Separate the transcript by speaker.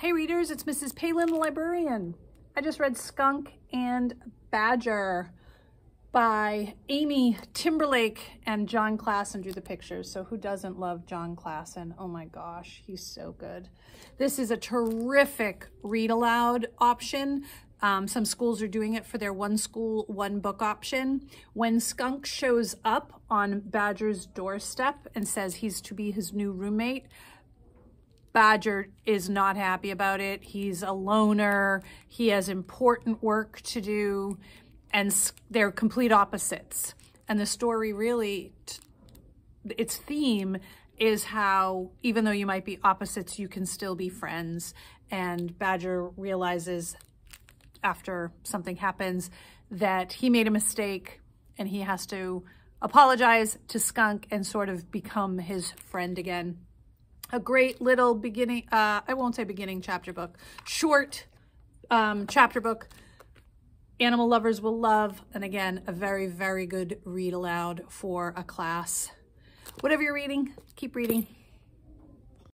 Speaker 1: Hey readers, it's Mrs. Palin the librarian. I just read Skunk and Badger by Amy Timberlake and Jon Klassen drew the pictures. So who doesn't love Jon Klassen? Oh my gosh, he's so good. This is a terrific read aloud option. Um, some schools are doing it for their one school, one book option. When Skunk shows up on Badger's doorstep and says he's to be his new roommate, Badger is not happy about it. He's a loner. He has important work to do and they're complete opposites. And the story really, its theme is how even though you might be opposites, you can still be friends. And Badger realizes after something happens that he made a mistake and he has to apologize to Skunk and sort of become his friend again a great little beginning, uh, I won't say beginning chapter book, short um, chapter book. Animal lovers will love, and again, a very, very good read aloud for a class. Whatever you're reading, keep reading.